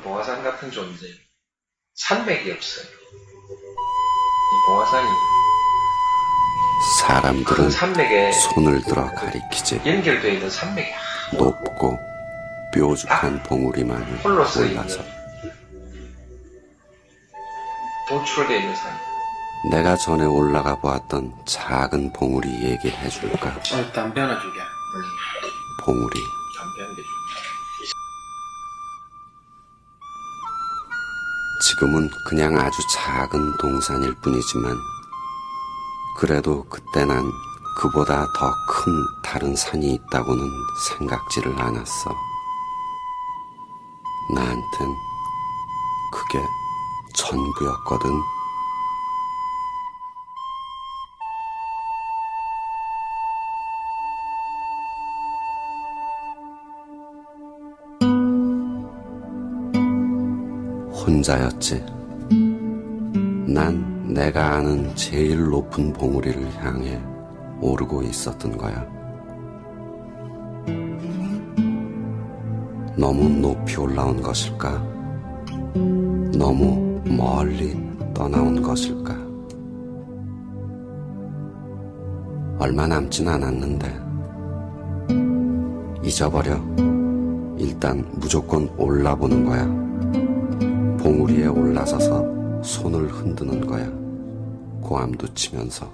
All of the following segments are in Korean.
보면 봉화산 같은 존재, 산맥이 없어요. 이 봉화산이 사람들은 큰 산맥에 손을 들어 가리키지 연결되어 있는 산맥이 높고 뾰족한 봉우리만을 홀로 서 있는 골라서 도출되어 있는 산. 내가 전에 올라가 보았던 작은 봉우리 얘기를 해줄까? 어, 담배 하나 주게. 봉우리 담배 한대 줘. 지금은 그냥 아주 작은 동산일 뿐이지만 그래도 그때 난 그보다 더 큰 다른 산이 있다고는 생각지를 않았어. 나한텐 그게 전부였거든. 혼자였지. 난 내가 아는 제일 높은 봉우리를 향해 오르고 있었던 거야. 너무 높이 올라온 것일까? 너무 멀리 떠나온 것일까? 얼마 남진 않았는데, 잊어버려. 일단 무조건 올라보는 거야. 봉우리에 올라서서 손을 흔드는 거야. 고함도 치면서.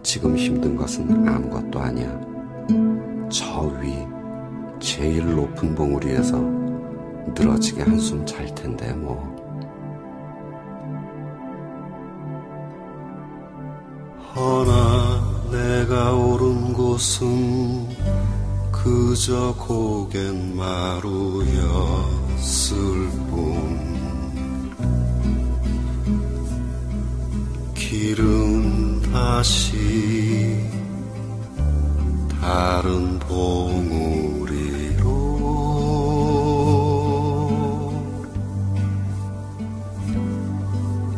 지금 힘든 것은 아무것도 아니야. 저 위, 제일 높은 봉우리에서 늘어지게 한숨 잘 텐데, 뭐. 허나 내가 오른 곳은 그저 고갯마루였 을뿐 길은 다시 다른 봉우리로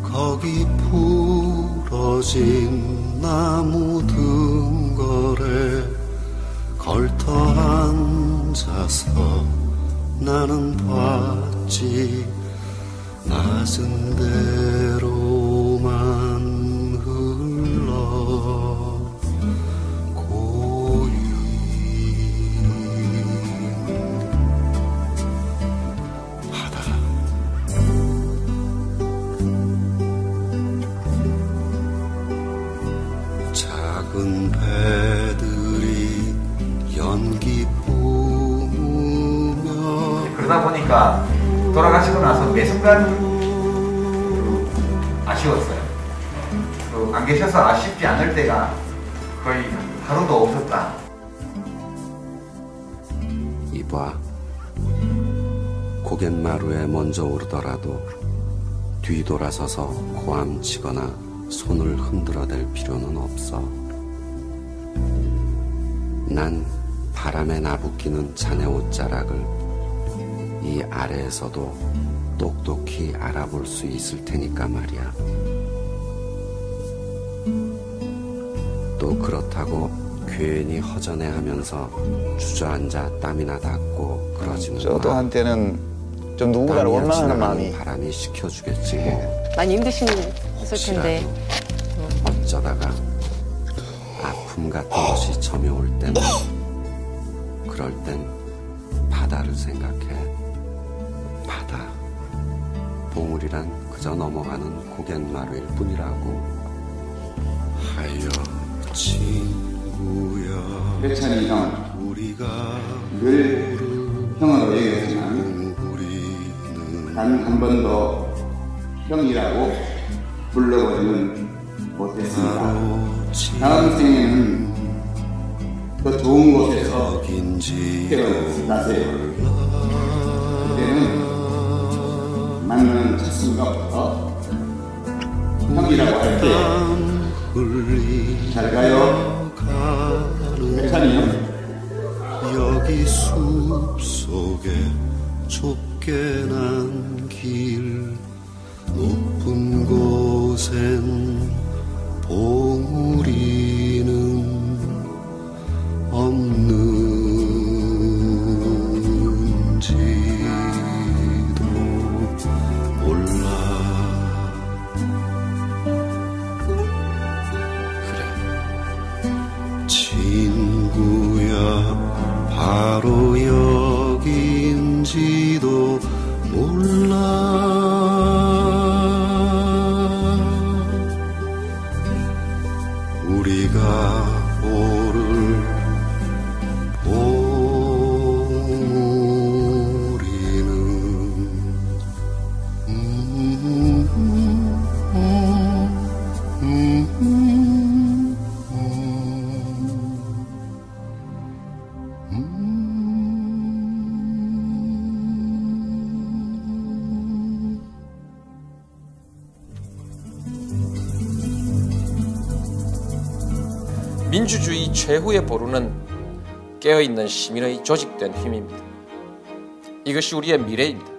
거기 부러진 나무 등걸에 걸터 앉아서 나는 봤지. 낮은 대로만 흘러 고인 바다 작은 배 그러다 보니까 돌아가시고 나서 매 순간 그 아쉬웠어요. 그 안 계셔서 아쉽지 않을 때가 거의 하루도 없었다. 이봐. 고갯마루에 먼저 오르더라도 뒤돌아서서 고함 치거나 손을 흔들어댈 필요는 없어. 난 바람에 나부끼는 자네 옷자락을 이 아래에서도 똑똑히 알아볼 수 있을 테니까 말이야. 또 그렇다고 괜히 허전해 하면서 주저앉아 땀이나 닦고 그러지는 저도 마. 한때는 좀 누군가를 원망하는 마음이 바람이 식혀주겠지 뭐. 많이 힘드셨을 텐데. 어쩌다가 아픔 같은 것이 점여올 때는 그럴 땐 바다를 생각해. 봉우리란 그저 넘어가는 고갯마루일 뿐이라고. 하여 친구야 회찬이 형, 우리가 늘 형으로 얘기했지만 우리는 단한 번도 형이라고 불러보지는 못했습니다. 다음 생에는 더 좋은 곳에서 태어나세요. 그때는 잘 가요. 형. 여기 숲 속에 좁게 난길 바로 여기인지도 몰라. 우리가 오를 민주주의 최후의 보루는 깨어있는 시민의 조직된 힘입니다. 이것이 우리의 미래입니다.